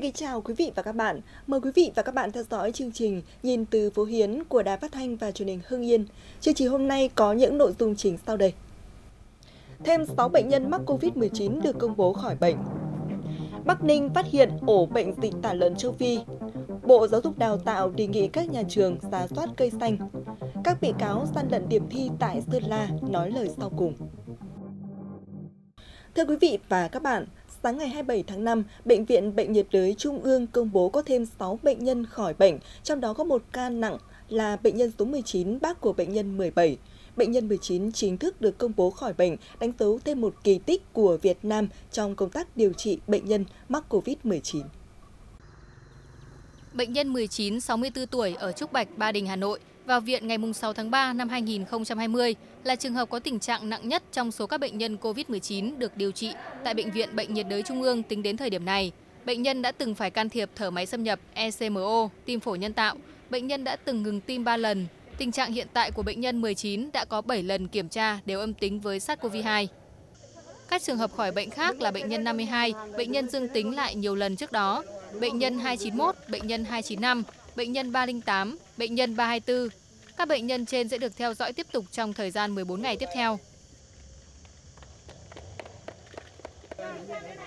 Xin kính chào quý vị và các bạn. Mời quý vị và các bạn theo dõi chương trình Nhìn từ phố Hiến của Đài Phát thanh và Truyền hình Hưng Yên. Chương trình hôm nay có những nội dung chính sau đây. Thêm 6 bệnh nhân mắc COVID-19 được công bố khỏi bệnh. Bắc Ninh phát hiện ổ bệnh dịch tả lợn châu Phi. Bộ Giáo dục Đào tạo đề nghị các nhà trường giả soát cây xanh. Các bị cáo gian lận điểm thi tại Sơn La nói lời sau cùng. Thưa quý vị và các bạn, sáng ngày 27 tháng 5, Bệnh viện Bệnh nhiệt đới Trung ương công bố có thêm 6 bệnh nhân khỏi bệnh, trong đó có một ca nặng là bệnh nhân số 19, bác của bệnh nhân 17. Bệnh nhân 19 chính thức được công bố khỏi bệnh, đánh dấu thêm một kỳ tích của Việt Nam trong công tác điều trị bệnh nhân mắc COVID-19. Bệnh nhân 19, 64 tuổi ở Trúc Bạch, Ba Đình, Hà Nội vào viện ngày 6 tháng 3 năm 2020 là trường hợp có tình trạng nặng nhất trong số các bệnh nhân COVID-19 được điều trị tại Bệnh viện Bệnh nhiệt đới Trung ương tính đến thời điểm này. Bệnh nhân đã từng phải can thiệp thở máy xâm nhập ECMO, tim phổi nhân tạo. Bệnh nhân đã từng ngừng tim 3 lần. Tình trạng hiện tại của bệnh nhân 19 đã có 7 lần kiểm tra đều âm tính với SARS-CoV-2. Các trường hợp khỏi bệnh khác là bệnh nhân 52, bệnh nhân dương tính lại nhiều lần trước đó, bệnh nhân 291, bệnh nhân 295, bệnh nhân 308, bệnh nhân 324. Các bệnh nhân trên sẽ được theo dõi tiếp tục trong thời gian 14 ngày tiếp theo.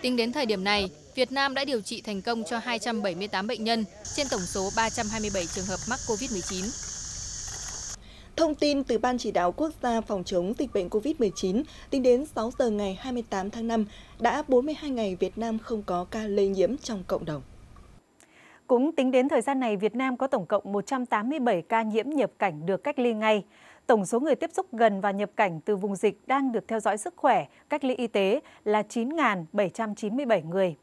Tính đến thời điểm này, Việt Nam đã điều trị thành công cho 278 bệnh nhân trên tổng số 327 trường hợp mắc COVID-19. Thông tin từ Ban Chỉ đạo Quốc gia phòng chống dịch bệnh COVID-19, tính đến 6 giờ ngày 28 tháng 5, đã 42 ngày Việt Nam không có ca lây nhiễm trong cộng đồng. Cũng tính đến thời gian này, Việt Nam có tổng cộng 187 ca nhiễm nhập cảnh được cách ly ngay. Tổng số người tiếp xúc gần và nhập cảnh từ vùng dịch đang được theo dõi sức khỏe, cách ly y tế là 9.797 người.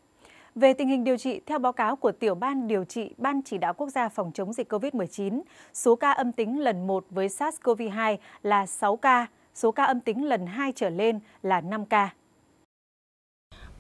Về tình hình điều trị, theo báo cáo của Tiểu ban Điều trị Ban Chỉ đạo Quốc gia phòng chống dịch COVID-19, số ca âm tính lần 1 với SARS-CoV-2 là 6 ca, số ca âm tính lần 2 trở lên là 5 ca.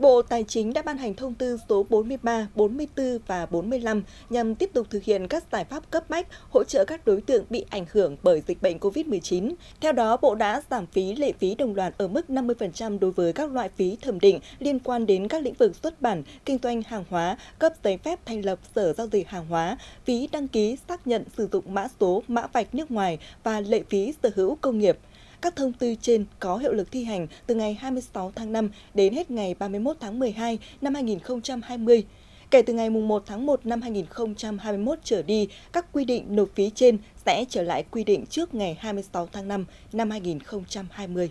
Bộ Tài chính đã ban hành thông tư số 43, 44 và 45 nhằm tiếp tục thực hiện các giải pháp cấp bách hỗ trợ các đối tượng bị ảnh hưởng bởi dịch bệnh COVID-19. Theo đó, Bộ đã giảm phí lệ phí đồng loạt ở mức 50% đối với các loại phí thẩm định liên quan đến các lĩnh vực xuất bản, kinh doanh hàng hóa, cấp giấy phép thành lập sở giao dịch hàng hóa, phí đăng ký xác nhận sử dụng mã số, mã vạch nước ngoài và lệ phí sở hữu công nghiệp – các thông tư trên có hiệu lực thi hành từ ngày 26 tháng 5 đến hết ngày 31 tháng 12 năm 2020. Kể từ ngày 1 tháng 1 năm 2021 trở đi, các quy định nộp phí trên sẽ trở lại quy định trước ngày 26 tháng 5 năm 2020.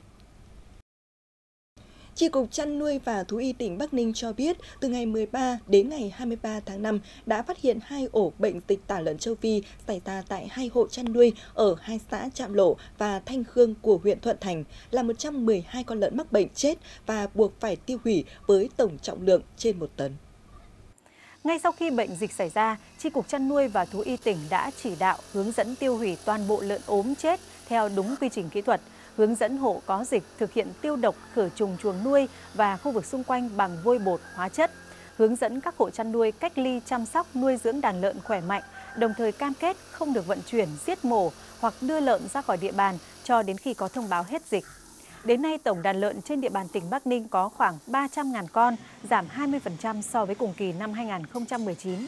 Chi cục chăn nuôi và thú y tỉnh Bắc Ninh cho biết, từ ngày 13 đến ngày 23 tháng 5 đã phát hiện hai ổ bệnh dịch tả lợn châu Phi xảy ra tại hai hộ chăn nuôi ở hai xã Trạm Lộ và Thanh Khương của huyện Thuận Thành, là 112 con lợn mắc bệnh chết và buộc phải tiêu hủy với tổng trọng lượng trên một tấn. Ngay sau khi bệnh dịch xảy ra, Chi cục chăn nuôi và thú y tỉnh đã chỉ đạo hướng dẫn tiêu hủy toàn bộ lợn ốm chết theo đúng quy trình kỹ thuật – hướng dẫn hộ có dịch thực hiện tiêu độc khử trùng chuồng nuôi và khu vực xung quanh bằng vôi bột hóa chất, hướng dẫn các hộ chăn nuôi cách ly chăm sóc nuôi dưỡng đàn lợn khỏe mạnh, đồng thời cam kết không được vận chuyển, giết mổ hoặc đưa lợn ra khỏi địa bàn cho đến khi có thông báo hết dịch. Đến nay, tổng đàn lợn trên địa bàn tỉnh Bắc Ninh có khoảng 300.000 con, giảm 20% so với cùng kỳ năm 2019.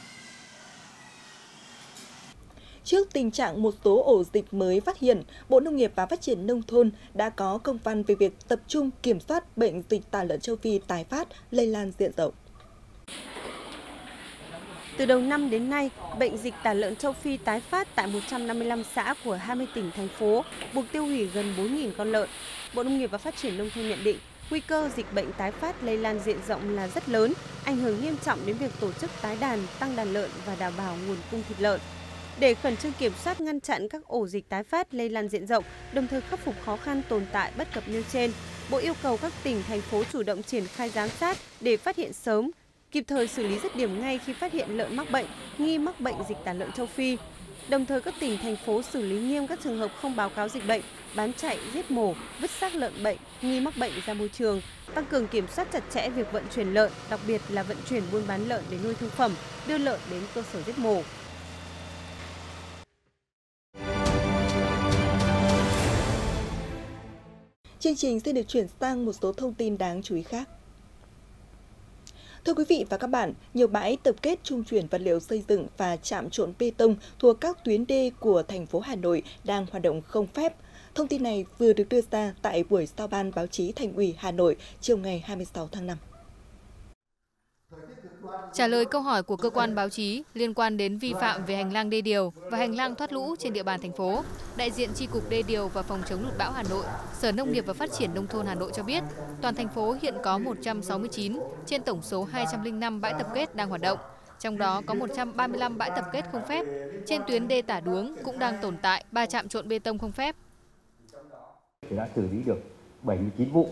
Trước tình trạng một số ổ dịch mới phát hiện, Bộ Nông nghiệp và Phát triển Nông thôn đã có công văn về việc tập trung kiểm soát bệnh dịch tả lợn châu Phi tái phát, lây lan diện rộng. Từ đầu năm đến nay, bệnh dịch tả lợn châu Phi tái phát tại 155 xã của 20 tỉnh, thành phố, buộc tiêu hủy gần 4.000 con lợn. Bộ Nông nghiệp và Phát triển Nông thôn nhận định, nguy cơ dịch bệnh tái phát lây lan diện rộng là rất lớn, ảnh hưởng nghiêm trọng đến việc tổ chức tái đàn, tăng đàn lợn và đảm bảo nguồn cung thịt lợn. Để khẩn trương kiểm soát ngăn chặn các ổ dịch tái phát lây lan diện rộng, đồng thời khắc phục khó khăn tồn tại bất cập nêu trên, Bộ yêu cầu các tỉnh, thành phố chủ động triển khai giám sát để phát hiện sớm, kịp thời xử lý dứt điểm ngay khi phát hiện lợn mắc bệnh, nghi mắc bệnh dịch tả lợn châu Phi. Đồng thời các tỉnh, thành phố xử lý nghiêm các trường hợp không báo cáo dịch bệnh, bán chạy, giết mổ, vứt xác lợn bệnh, nghi mắc bệnh ra môi trường, tăng cường kiểm soát chặt chẽ việc vận chuyển lợn, đặc biệt là vận chuyển buôn bán lợn để nuôi thương phẩm, đưa lợn đến cơ sở giết mổ. Chương trình sẽ được chuyển sang một số thông tin đáng chú ý khác. Thưa quý vị và các bạn, nhiều bãi tập kết trung chuyển vật liệu xây dựng và chạm trộn bê tông thuộc các tuyến đê của thành phố Hà Nội đang hoạt động không phép. Thông tin này vừa được đưa ra tại buổi giao ban báo chí Thành ủy Hà Nội chiều ngày 26 tháng 5. Trả lời câu hỏi của cơ quan báo chí liên quan đến vi phạm về hành lang đê điều và hành lang thoát lũ trên địa bàn thành phố, đại diện Tri cục Đê điều và phòng chống lụt bão Hà Nội, Sở Nông nghiệp và Phát triển nông thôn Hà Nội cho biết, toàn thành phố hiện có 169 trên tổng số 205 bãi tập kết đang hoạt động. Trong đó có 135 bãi tập kết không phép. Trên tuyến đê tả đuống cũng đang tồn tại 3 trạm trộn bê tông không phép. Đã xử lý được 79 vụ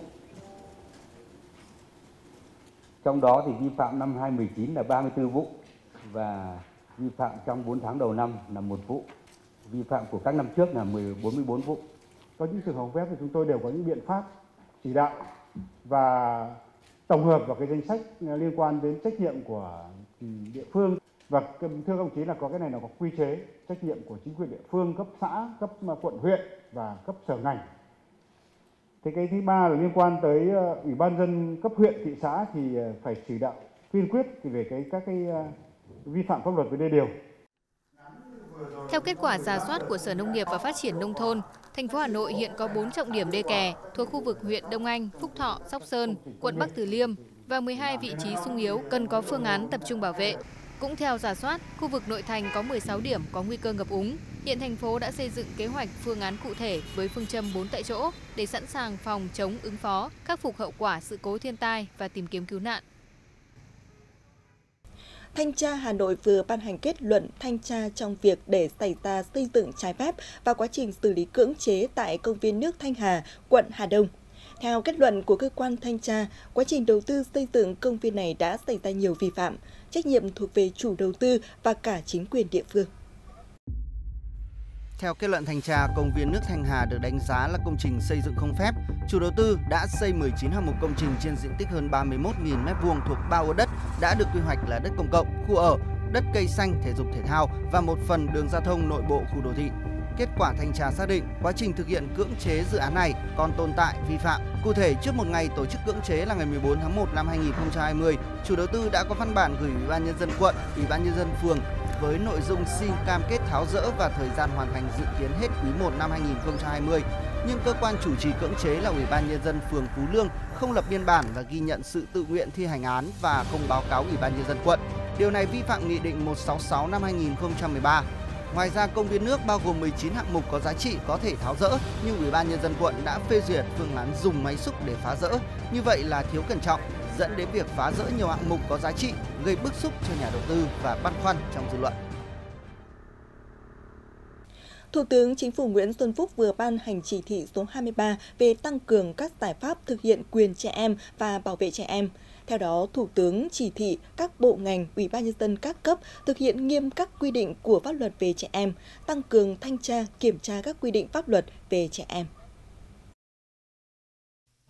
trong đó thì vi phạm năm 2019 là 34 vụ và vi phạm trong 4 tháng đầu năm là một vụ. Vi phạm của các năm trước là 44 vụ. Có những trường hợp phép thì chúng tôi đều có những biện pháp chỉ đạo và tổng hợp vào cái danh sách à, liên quan đến trách nhiệm của ừ, địa phương và thưa các chí là có cái này là có quy chế trách nhiệm của chính quyền địa phương, cấp xã, cấp à, quận, huyện và cấp sở ngành Thế cái thứ ba là liên quan tới ờ, ủy ban dân cấp huyện thị xã thì ờ, phải chỉ đạo kiên quyết về cái các cái ờ, vi phạm pháp luật về đê điều. Theo kết quả giả soát của Sở Nông nghiệp và Phát triển Nông thôn, thành phố Hà Nội hiện có 4 trọng điểm đê kè thuộc khu vực huyện Đông Anh, Phúc Thọ, Sóc Sơn, quận Bắc Từ Liêm và 12 vị trí sung yếu cần có phương án tập trung bảo vệ. Cũng theo giả soát, khu vực nội thành có 16 điểm có nguy cơ ngập úng. Hiện thành phố đã xây dựng kế hoạch phương án cụ thể với phương châm 4 tại chỗ để sẵn sàng phòng chống ứng phó, khắc phục hậu quả sự cố thiên tai và tìm kiếm cứu nạn. Thanh tra Hà Nội vừa ban hành kết luận thanh tra trong việc để xảy ra xây dựng trái phép và quá trình xử lý cưỡng chế tại công viên nước Thanh Hà, quận Hà Đông. Theo kết luận của cơ quan thanh tra, quá trình đầu tư xây dựng công viên này đã xảy ra nhiều vi phạm, trách nhiệm thuộc về chủ đầu tư và cả chính quyền địa phương. Theo kết luận thanh tra, công viên nước Thanh Hà được đánh giá là công trình xây dựng không phép. Chủ đầu tư đã xây 19 hạng mục công trình trên diện tích hơn 31.000 m2 thuộc ba ô đất đã được quy hoạch là đất công cộng, khu ở, đất cây xanh, thể dục thể thao và một phần đường giao thông nội bộ khu đô thị. Kết quả thanh tra xác định quá trình thực hiện cưỡng chế dự án này còn tồn tại vi phạm. Cụ thể, trước một ngày tổ chức cưỡng chế là ngày 14 tháng 1 năm 2020, chủ đầu tư đã có văn bản gửi Ủy ban nhân dân quận, Ủy ban nhân dân phường với nội dung xin cam kết tháo rỡ và thời gian hoàn thành dự kiến hết quý 1 năm 2020. Nhưng cơ quan chủ trì cưỡng chế là Ủy ban nhân dân phường Phú Lương không lập biên bản và ghi nhận sự tự nguyện thi hành án và không báo cáo Ủy ban nhân dân quận. Điều này vi phạm Nghị định 166 năm 2013 Ngoài ra, công viên nước bao gồm 19 hạng mục có giá trị có thể tháo rỡ, nhưng Ủy ban nhân dân quận đã phê duyệt phương án dùng máy xúc để phá rỡ. Như vậy là thiếu cẩn trọng, dẫn đến việc phá rỡ nhiều hạng mục có giá trị, gây bức xúc cho nhà đầu tư và băn khoăn trong dư luận. Thủ tướng Chính phủ Nguyễn Xuân Phúc vừa ban hành chỉ thị số 23 về tăng cường các giải pháp thực hiện quyền trẻ em và bảo vệ trẻ em. Theo đó, Thủ tướng chỉ thị các bộ ngành, ủy ban nhân dân các cấp thực hiện nghiêm các quy định của pháp luật về trẻ em, tăng cường thanh tra, kiểm tra các quy định pháp luật về trẻ em.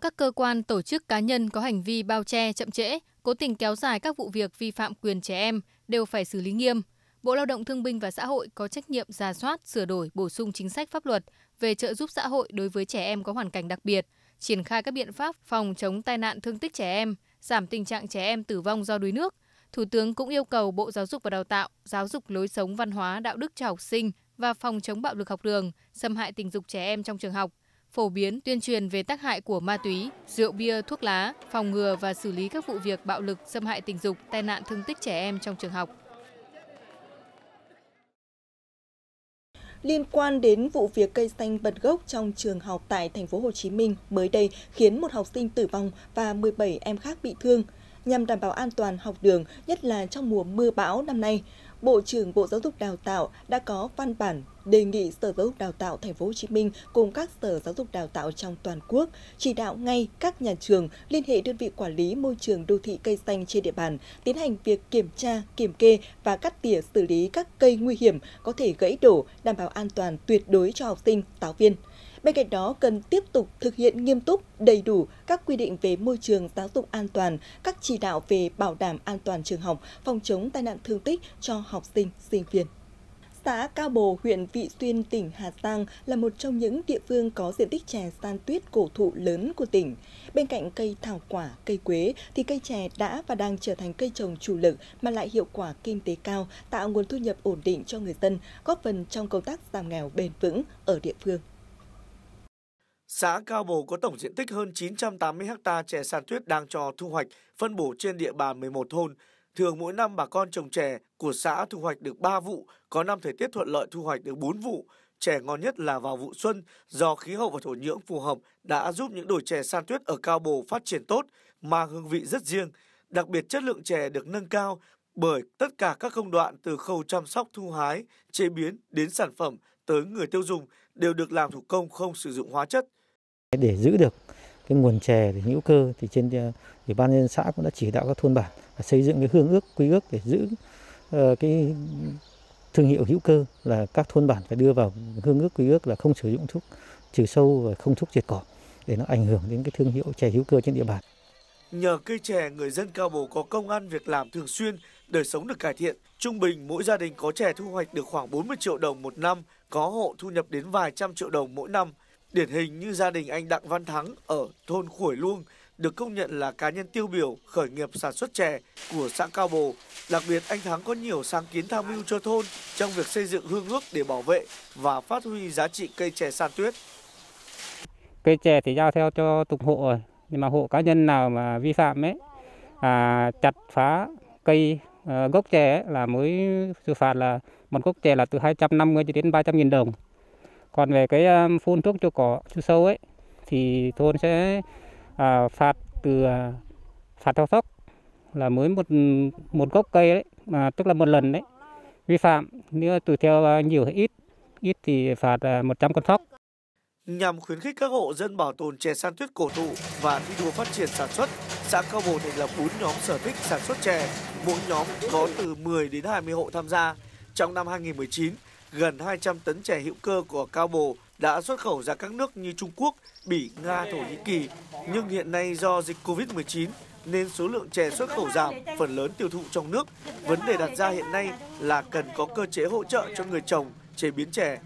Các cơ quan, tổ chức cá nhân có hành vi bao che, chậm trễ, cố tình kéo dài các vụ việc vi phạm quyền trẻ em đều phải xử lý nghiêm. Bộ Lao động Thương binh và Xã hội có trách nhiệm ra soát, sửa đổi, bổ sung chính sách pháp luật về trợ giúp xã hội đối với trẻ em có hoàn cảnh đặc biệt, triển khai các biện pháp phòng chống tai nạn thương tích trẻ em, giảm tình trạng trẻ em tử vong do đuối nước. Thủ tướng cũng yêu cầu Bộ Giáo dục và Đào tạo giáo dục lối sống văn hóa đạo đức cho học sinh và phòng chống bạo lực học đường, xâm hại tình dục trẻ em trong trường học, phổ biến tuyên truyền về tác hại của ma túy, rượu bia, thuốc lá, phòng ngừa và xử lý các vụ việc bạo lực, xâm hại tình dục, tai nạn thương tích trẻ em trong trường học. Liên quan đến vụ việc cây xanh bật gốc trong trường học tại thành phố Hồ Chí Minh mới đây khiến một học sinh tử vong và 17 em khác bị thương. Nhằm đảm bảo an toàn học đường, nhất là trong mùa mưa bão năm nay, Bộ trưởng Bộ Giáo dục Đào tạo đã có văn bản đề nghị Sở Giáo dục Đào tạo Thành phố Hồ Chí Minh cùng các sở giáo dục đào tạo trong toàn quốc chỉ đạo ngay các nhà trường liên hệ đơn vị quản lý môi trường đô thị cây xanh trên địa bàn tiến hành việc kiểm tra, kiểm kê và cắt tỉa xử lý các cây nguy hiểm có thể gãy đổ, đảm bảo an toàn tuyệt đối cho học sinh, giáo viên. Bên cạnh đó, cần tiếp tục thực hiện nghiêm túc, đầy đủ các quy định về môi trường giáo dục an toàn, các chỉ đạo về bảo đảm an toàn trường học, phòng chống tai nạn thương tích cho học sinh, sinh viên. Xã Cao Bồ, huyện Vị Xuyên, tỉnh Hà Giang là một trong những địa phương có diện tích chè san tuyết cổ thụ lớn của tỉnh. Bên cạnh cây thảo quả, cây quế thì cây chè đã và đang trở thành cây trồng chủ lực mà lại hiệu quả kinh tế cao, tạo nguồn thu nhập ổn định cho người dân, góp phần trong công tác giảm nghèo bền vững ở địa phương. Xã Cao Bồ có tổng diện tích hơn 980 ha chè san tuyết đang cho thu hoạch, phân bổ trên địa bàn 11 thôn, Thường mỗi năm bà con trồng chè của xã thu hoạch được 3 vụ, có năm thời tiết thuận lợi thu hoạch được 4 vụ. Chè ngon nhất là vào vụ xuân do khí hậu và thổ nhưỡng phù hợp đã giúp những đồi chè san tuyết ở Cao Bồ phát triển tốt, mang hương vị rất riêng. Đặc biệt chất lượng chè được nâng cao bởi tất cả các công đoạn từ khâu chăm sóc thu hái, chế biến đến sản phẩm tới người tiêu dùng đều được làm thủ công không sử dụng hóa chất. Để giữ được cái nguồn chè để hữu cơ thì trên ờ, ủy ban nhân xã cũng đã chỉ đạo các thôn bản xây dựng cái hương ước quy ước để giữ ờ, cái thương hiệu hữu cơ là các thôn bản phải đưa vào hương ước quy ước là không sử dụng thuốc trừ sâu và không thuốc diệt cỏ để nó ảnh hưởng đến cái thương hiệu chè hữu cơ trên địa bàn. Nhờ cây chè, người dân Cao Bồ có công ăn việc làm thường xuyên, đời sống được cải thiện. Trung bình mỗi gia đình có chè thu hoạch được khoảng 40 triệu đồng một năm, có hộ thu nhập đến vài trăm triệu đồng mỗi năm. Điển hình như gia đình anh Đặng Văn Thắng ở thôn Khuổi Luông được công nhận là cá nhân tiêu biểu khởi nghiệp sản xuất chè của xã Cao Bồ. Đặc biệt anh Thắng có nhiều sáng kiến tham mưu cho thôn trong việc xây dựng hương ước để bảo vệ và phát huy giá trị cây chè san tuyết. Cây chè thì giao theo cho tục hộ rồi, nhưng mà hộ cá nhân nào mà vi phạm ấy, à, chặt phá cây à, gốc chè ấy, là mới xử phạt là một gốc chè là từ 250 cho đến 300 nghìn đồng. Còn về cái à, phun thuốc cho cỏ cho sâu ấy thì thôn sẽ à, phạt từ à, phạt theo sốc là mới một một gốc cây đấy mà tức là một lần đấy vi phạm nếu tùy theo à, nhiều hay ít ít thì phạt à, 100 con sóc nhằm khuyến khích các hộ dân bảo tồn chè san tuyết cổ thụ và thi đua phát triển sản xuất, xã Cao Bồ thành lập 4 nhóm sở thích sản xuất chè, mỗi nhóm có từ 10 đến 20 hộ tham gia. Trong năm 2019, gần 200 tấn chè hữu cơ của Cao Bồ đã xuất khẩu ra các nước như Trung Quốc, Bỉ, Nga, Thổ Nhĩ Kỳ. Nhưng hiện nay do dịch Covid-19 nên số lượng chè xuất khẩu giảm, phần lớn tiêu thụ trong nước. Vấn đề đặt ra hiện nay là cần có cơ chế hỗ trợ cho người trồng, chế biến chè.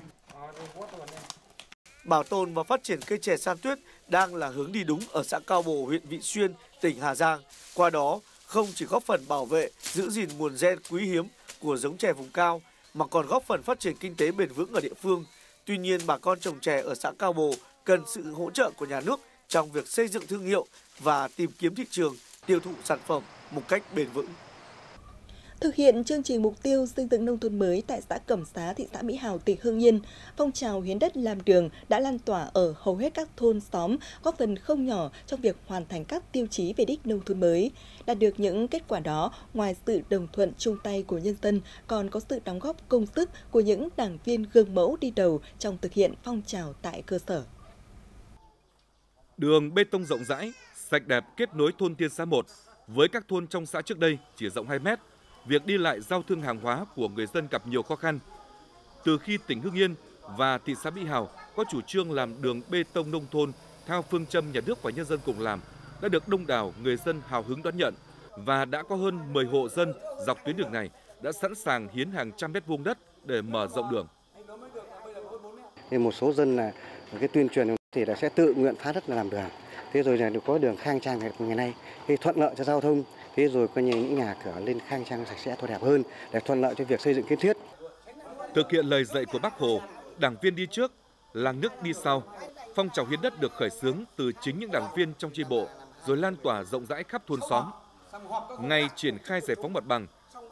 Bảo tồn và phát triển cây chè san tuyết đang là hướng đi đúng ở xã Cao Bồ, huyện Vị Xuyên, tỉnh Hà Giang. Qua đó, không chỉ góp phần bảo vệ, giữ gìn nguồn gen quý hiếm của giống chè vùng cao, mà còn góp phần phát triển kinh tế bền vững ở địa phương. Tuy nhiên, bà con trồng chè ở xã Cao Bồ cần sự hỗ trợ của nhà nước trong việc xây dựng thương hiệu và tìm kiếm thị trường tiêu thụ sản phẩm một cách bền vững. Thực hiện chương trình mục tiêu xây dựng nông thôn mới tại xã Cẩm Xá, thị xã Mỹ Hào, tỉnh hương Yên, phong trào hiến đất làm đường đã lan tỏa ở hầu hết các thôn xóm, góp phần không nhỏ trong việc hoàn thành các tiêu chí về đích nông thôn mới. Đạt được những kết quả đó, ngoài sự đồng thuận chung tay của nhân dân, còn có sự đóng góp công sức của những đảng viên gương mẫu đi đầu trong thực hiện phong trào tại cơ sở. Đường bê tông rộng rãi, sạch đẹp kết nối thôn Tiên Xã 1 với các thôn trong xã trước đây chỉ rộng 2 mét việc đi lại giao thương hàng hóa của người dân gặp nhiều khó khăn. Từ khi tỉnh Hưng Yên và thị xã Mỹ Hào có chủ trương làm đường bê tông nông thôn theo phương châm nhà nước và nhân dân cùng làm đã được đông đảo người dân hào hứng đón nhận và đã có hơn 10 hộ dân dọc tuyến đường này đã sẵn sàng hiến hàng trăm mét vuông đất để mở rộng đường. Thì một số dân là cái tuyên truyền thì là sẽ tự nguyện phá đất là làm đường. Thế rồi là được có đường khang trang ngày nay, thì thuận lợi cho giao thông thế rồi coi như những nhà cửa lên khang trang sạch sẽ tốt đẹp hơn để thuận lợi cho việc xây dựng kiến thiết. Thực hiện lời dạy của Bác Hồ, đảng viên đi trước, làng nước đi sau. Phong trào hiến đất được khởi xướng từ chính những đảng viên trong chi bộ, rồi lan tỏa rộng rãi khắp thôn xóm. Ngay triển khai giải phóng mặt bằng,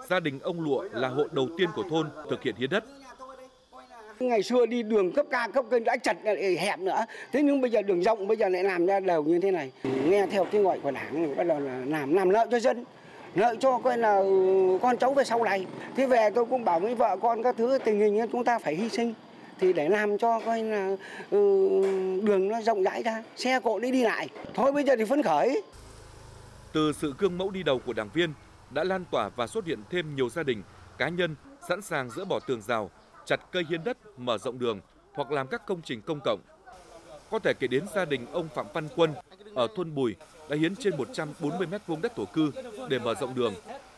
gia đình ông Lụa là hộ đầu tiên của thôn thực hiện hiến đất. Ngày xưa đi đường cấp ca, cấp kênh đã chặt hẹp nữa. Thế nhưng bây giờ đường rộng, bây giờ lại làm ra đều như thế này. Nghe theo cái gọi của đảng bắt đầu là làm làm lợi cho dân, lợi cho coi là ừ, con cháu về sau này thế về tôi cũng bảo với vợ con các thứ, tình hình chúng ta phải hy sinh thì để làm cho coi là ừ, đường nó rộng rãi ra, xe cộ đi đi lại thôi bây giờ thì phấn khởi từ sự gương mẫu đi đầu của đảng viên đã lan tỏa và xuất hiện thêm nhiều gia đình, cá nhân sẵn sàng dỡ bỏ tường rào chặt cây hiến đất, mở rộng đường hoặc làm các công trình công cộng. Có thể kể đến gia đình ông Phạm Văn Quân ở thôn Bùi đã hiến trên 140 mét vuông đất thổ cư để mở rộng đường.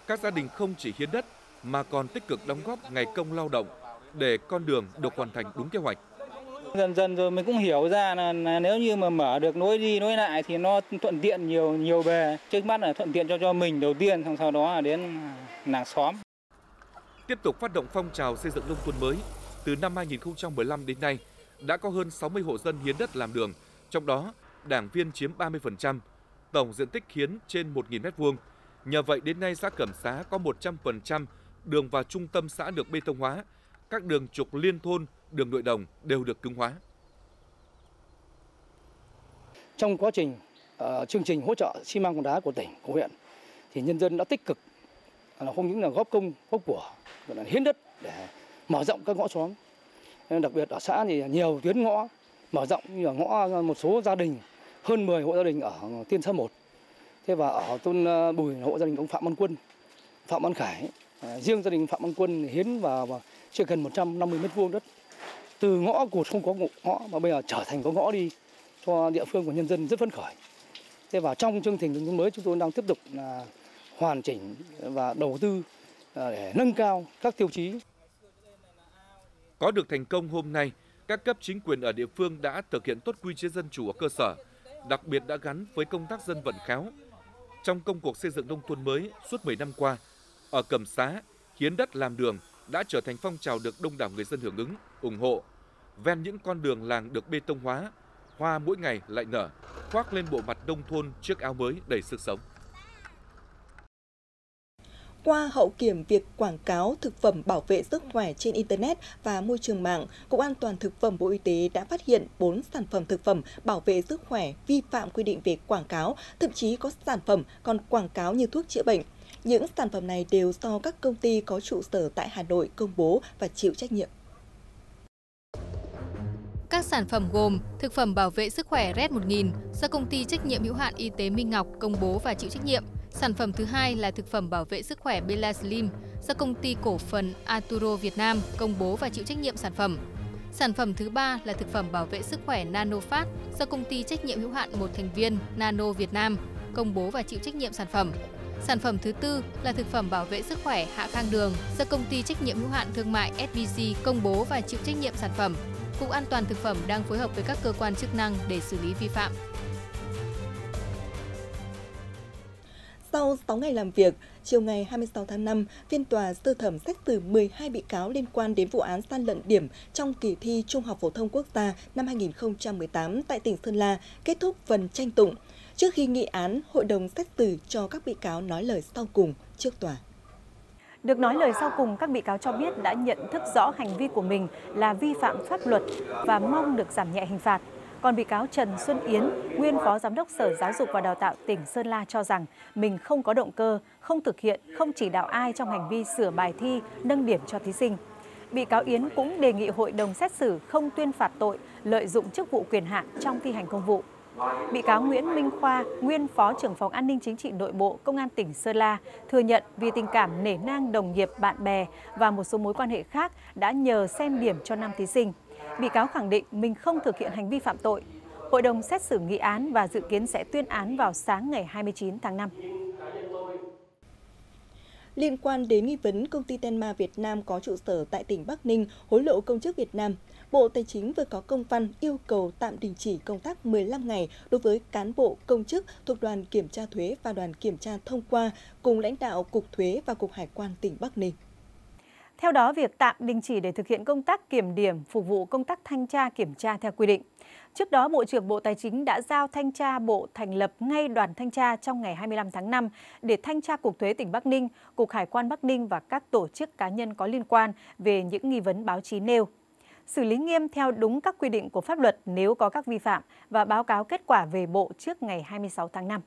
Các gia đình không chỉ hiến đất mà còn tích cực đóng góp ngày công lao động, để con đường được hoàn thành đúng kế hoạch. Dần dần rồi mình cũng hiểu ra là, là nếu như mà mở được nối đi nối lại thì nó thuận tiện nhiều nhiều bề. Trước mắt là thuận tiện cho cho mình đầu tiên, xong sau đó là đến làng xóm. Tiếp tục phát động phong trào xây dựng nông thôn mới, từ năm 2015 đến nay đã có hơn 60 hộ dân hiến đất làm đường, trong đó đảng viên chiếm 30%, tổng diện tích hiến trên 1.000 m2. Nhờ vậy đến nay xã Cẩm Xá có 100% đường vào trung tâm xã được bê tông hóa, các đường trục liên thôn, đường nội đồng đều được cứng hóa. Trong quá trình uh, chương trình hỗ trợ xi măng đá của tỉnh, của huyện thì nhân dân đã tích cực là không những là góp công góp của gọi là hiến đất để mở rộng các ngõ xóm. Đặc biệt ở xã thì nhiều tuyến ngõ mở rộng như là ngõ một số gia đình hơn 10 hộ gia đình ở Tiên Sa 1 thế và ở thôn ờ, Bùi hộ gia đình ông Phạm Văn Quân Phạm Văn Khải. Ờ, riêng gia đình Phạm Văn Quân hiến vào, vào chưa gần 150 mét vuông đất. Từ ngõ cụt không có ngõ mà bây giờ trở thành có ngõ đi cho địa phương của nhân dân rất phấn khởi. Thế và trong chương trình nông mới chúng tôi đang tiếp tục là hoàn chỉnh và đầu tư à, để nâng cao các tiêu chí có được thành công hôm nay, các cấp chính quyền ở địa phương đã thực hiện tốt quy chế dân chủ ở cơ sở, đặc biệt đã gắn với công tác dân vận khéo. Trong công cuộc xây dựng nông thôn mới suốt 10 năm qua, ở Cẩm Xá, hiến đất làm đường đã trở thành phong trào được đông đảo người dân hưởng ứng, ủng hộ. Ven những con đường làng được bê tông hóa, hoa mỗi ngày lại nở, khoác lên bộ mặt nông thôn chiếc áo mới đầy sức sống. Qua hậu kiểm việc quảng cáo thực phẩm bảo vệ sức khỏe trên Internet và môi trường mạng, Cục An toàn Thực phẩm Bộ Y tế đã phát hiện 4 sản phẩm thực phẩm bảo vệ sức khỏe vi phạm quy định về quảng cáo, thậm chí có sản phẩm còn quảng cáo như thuốc chữa bệnh. Những sản phẩm này đều do các công ty có trụ sở tại Hà Nội công bố và chịu trách nhiệm. Các sản phẩm gồm thực phẩm bảo vệ sức khỏe Red 1000 do công ty trách nhiệm hữu hạn y tế Minh Ngọc công bố và chịu trách nhiệm, Sản phẩm thứ hai là thực phẩm bảo vệ sức khỏe Bella Slim do công ty cổ phần Arturo Việt Nam công bố và chịu trách nhiệm sản phẩm. Sản phẩm thứ ba là thực phẩm bảo vệ sức khỏe NanoFast do công ty trách nhiệm hữu hạn một thành viên Nano Việt Nam công bố và chịu trách nhiệm sản phẩm. Sản phẩm thứ tư là thực phẩm bảo vệ sức khỏe Hạ Khang Đường do công ty trách nhiệm hữu hạn thương mại SBC công bố và chịu trách nhiệm sản phẩm. Cục An toàn thực phẩm đang phối hợp với các cơ quan chức năng để xử lý vi phạm. Sau 6 ngày làm việc, chiều ngày 26 tháng 5, phiên tòa sơ thẩm xét xử 12 bị cáo liên quan đến vụ án gian lận điểm trong kỳ thi Trung học phổ thông quốc gia năm 2018 tại tỉnh Sơn La kết thúc phần tranh tụng. Trước khi nghị án, hội đồng xét xử cho các bị cáo nói lời sau cùng trước tòa. Được nói lời sau cùng, các bị cáo cho biết đã nhận thức rõ hành vi của mình là vi phạm pháp luật và mong được giảm nhẹ hình phạt. Còn bị cáo Trần Xuân Yến, nguyên Phó Giám đốc Sở Giáo dục và Đào tạo tỉnh Sơn La cho rằng mình không có động cơ, không thực hiện, không chỉ đạo ai trong hành vi sửa bài thi, nâng điểm cho thí sinh. Bị cáo Yến cũng đề nghị hội đồng xét xử không tuyên phạt tội lợi dụng chức vụ quyền hạn trong thi hành công vụ. Bị cáo Nguyễn Minh Khoa, nguyên Phó trưởng phòng an ninh chính trị nội bộ Công an tỉnh Sơn La, thừa nhận vì tình cảm nể nang đồng nghiệp, bạn bè và một số mối quan hệ khác đã nhờ xem điểm cho năm thí sinh bị cáo khẳng định mình không thực hiện hành vi phạm tội. Hội đồng xét xử nghị án và dự kiến sẽ tuyên án vào sáng ngày 29 tháng 5. Liên quan đến nghi vấn công ty Tenma Việt Nam có trụ sở tại tỉnh Bắc Ninh hối lộ công chức Việt Nam, Bộ Tài chính vừa có công văn yêu cầu tạm đình chỉ công tác 15 ngày đối với cán bộ công chức thuộc đoàn kiểm tra thuế và đoàn kiểm tra thông qua cùng lãnh đạo Cục Thuế và Cục Hải quan tỉnh Bắc Ninh. Theo đó, việc tạm đình chỉ để thực hiện công tác kiểm điểm phục vụ công tác thanh tra kiểm tra theo quy định. Trước đó, Bộ trưởng Bộ Tài chính đã giao thanh tra Bộ thành lập ngay đoàn thanh tra trong ngày 25 tháng 5 để thanh tra Cục Thuế tỉnh Bắc Ninh, Cục Hải quan Bắc Ninh và các tổ chức cá nhân có liên quan về những nghi vấn báo chí nêu. Xử lý nghiêm theo đúng các quy định của pháp luật nếu có các vi phạm và báo cáo kết quả về Bộ trước ngày 26 tháng 5.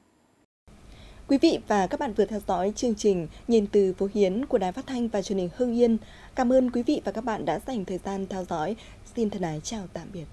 Quý vị và các bạn vừa theo dõi chương trình Nhìn từ phố Hiến của Đài Phát thanh và Truyền hình Hưng Yên. Cảm ơn quý vị và các bạn đã dành thời gian theo dõi. Xin thân ái chào tạm biệt.